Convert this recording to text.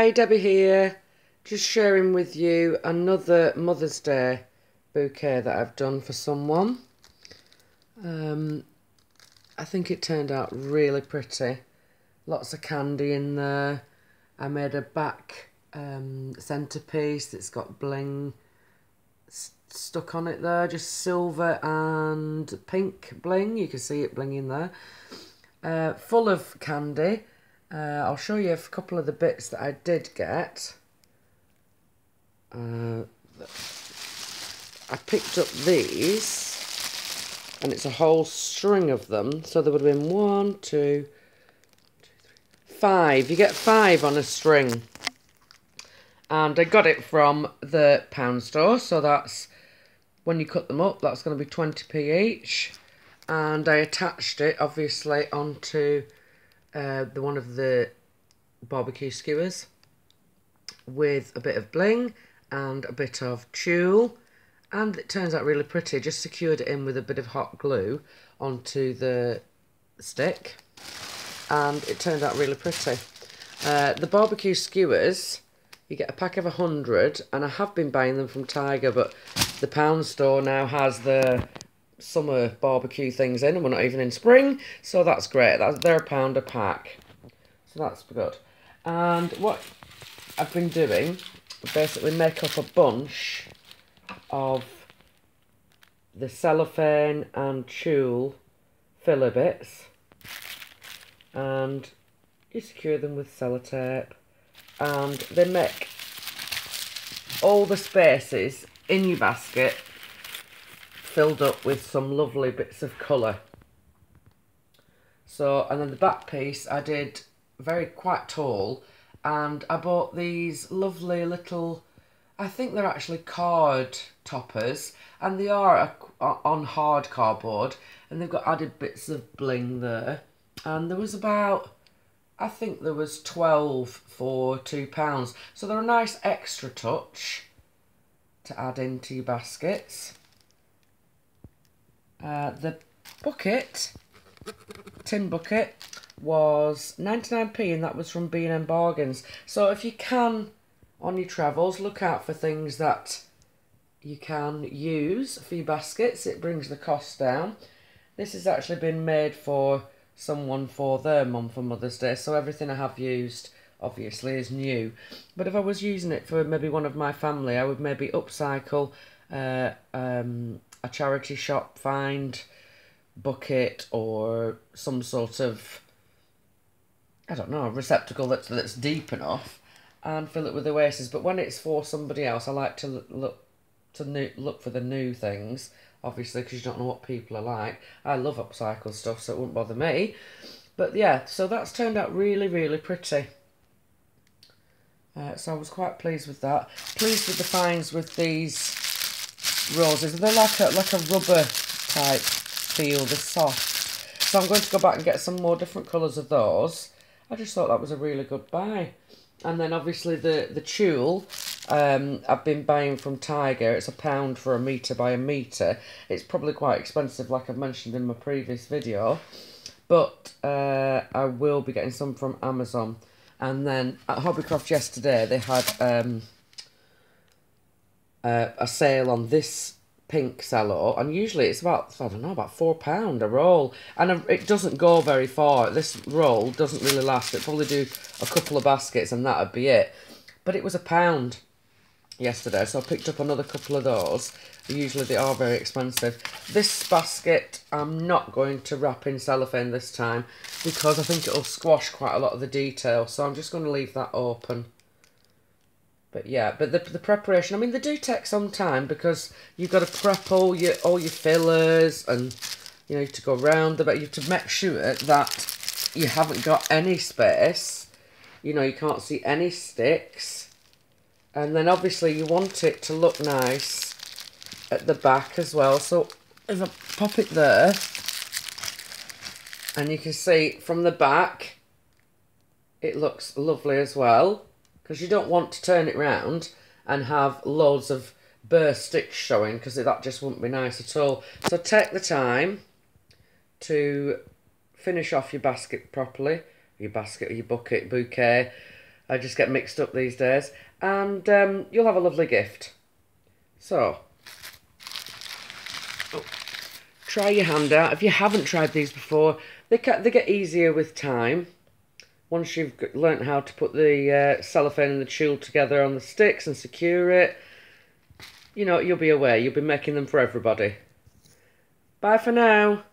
Hi, Debbie here. Just sharing with you another Mother's Day bouquet that I've done for someone. Um, I think it turned out really pretty. Lots of candy in there. I made a back um, centerpiece that's got bling stuck on it there, just silver and pink bling. You can see it blinging there. Uh, full of candy uh, I'll show you a couple of the bits that I did get. Uh, I picked up these and it's a whole string of them. So there would have been one, two, two, three, five. You get five on a string. And I got it from the pound store. So that's, when you cut them up, that's going to be 20p each. And I attached it, obviously, onto uh, the one of the barbecue skewers with a bit of bling and a bit of tulle. And it turns out really pretty. Just secured it in with a bit of hot glue onto the stick. And it turned out really pretty. Uh, the barbecue skewers you get a pack of a hundred and I have been buying them from Tiger but the pound store now has the summer barbecue things in and we're not even in spring. So that's great. They're a pound a pack. So that's good. And what I've been doing basically make up a bunch of the cellophane and tulle filler bits. And you secure them with sellotape. And they make all the spaces in your basket filled up with some lovely bits of colour. So, and then the back piece I did very quite tall and I bought these lovely little, I think they're actually card toppers and they are on hard cardboard and they've got added bits of bling there. And there was about, I think there was 12 for £2. So they're a nice extra touch to add into your baskets. Uh, the bucket, tin bucket, was 99p and that was from B&M Bargains. So if you can, on your travels, look out for things that you can use for your baskets. It brings the cost down. This has actually been made for someone for their mum for Mother's Day. So everything I have used obviously is new. But if I was using it for maybe one of my family, I would maybe upcycle uh, um, a charity shop find bucket or some sort of I don't know receptacle that's that's deep enough and fill it with the oasis. But when it's for somebody else, I like to look to new, look for the new things. Obviously, because you don't know what people are like. I love upcycle stuff, so it wouldn't bother me. But yeah, so that's turned out really, really pretty. Uh, so I was quite pleased with that. Pleased with the finds with these roses. They're like a, like a rubber type feel, they're soft. So I'm going to go back and get some more different colours of those. I just thought that was a really good buy. And then obviously the, the tulle, um, I've been buying from Tiger. It's a pound for a metre by a metre. It's probably quite expensive like I've mentioned in my previous video. But uh, I will be getting some from Amazon. And then at Hobbycraft yesterday they had... Um, uh, a sale on this pink cello and usually it's about I don't know about four pound a roll. And it doesn't go very far. This roll doesn't really last. It probably do a couple of baskets and that'd be it. But it was a pound yesterday so I picked up another couple of those. Usually they are very expensive. This basket I'm not going to wrap in cellophane this time because I think it'll squash quite a lot of the detail. So I'm just going to leave that open but yeah, but the the preparation, I mean, they do take some time because you've got to prep all your all your fillers and you know to go around the but you have to make sure that you haven't got any space. You know, you can't see any sticks. And then obviously you want it to look nice at the back as well. So if I pop it there, and you can see from the back, it looks lovely as well because you don't want to turn it round and have loads of burst sticks showing because that just wouldn't be nice at all. So take the time to finish off your basket properly, your basket, your bucket, bouquet. I just get mixed up these days. And um, you'll have a lovely gift. So, oh, try your hand out. If you haven't tried these before, they, they get easier with time. Once you've learnt how to put the uh, cellophane and the tulle together on the sticks and secure it, you know, you'll be aware. You'll be making them for everybody. Bye for now.